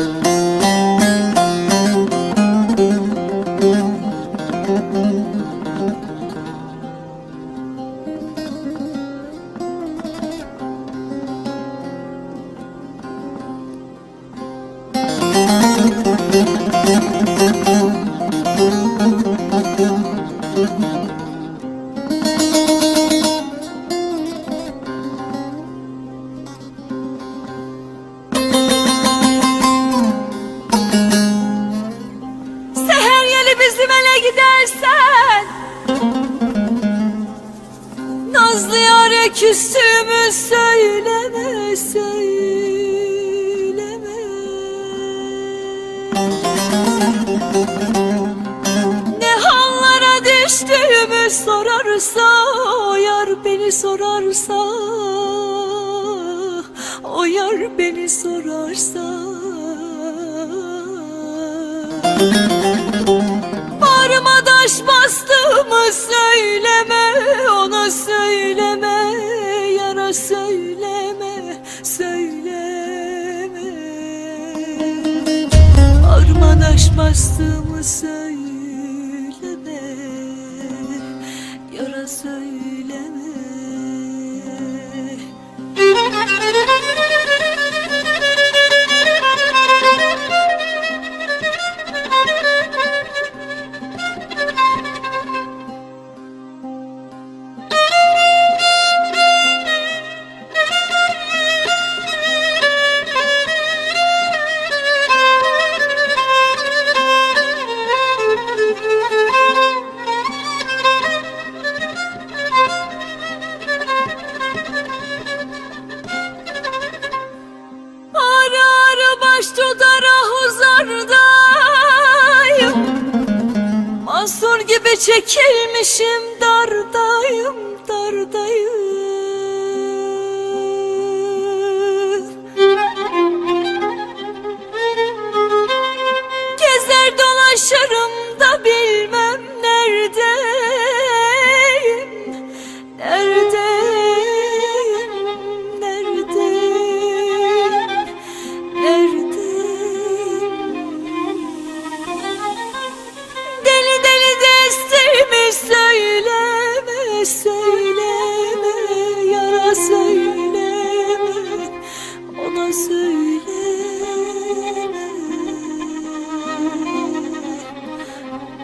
Seher küstüğümü söyleme söyleme. Ne hallara düştüğümü sorarsa yar beni sorarsa O yar beni sorarsa. Bağrıma taş bastığımı söyleme Söyleme Söyleme. Bastığımı söyleme baş tutar ahuzardayım Mansur gibi çekilmişim dardayım dardayım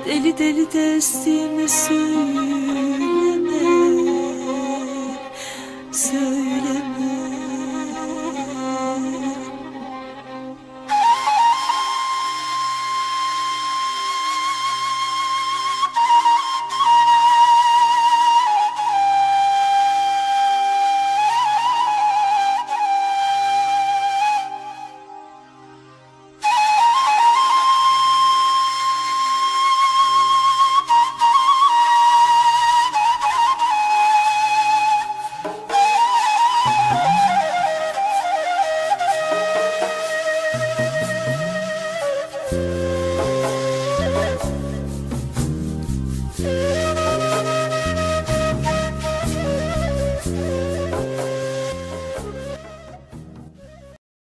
Deli deli destimi söyleme Söyleme.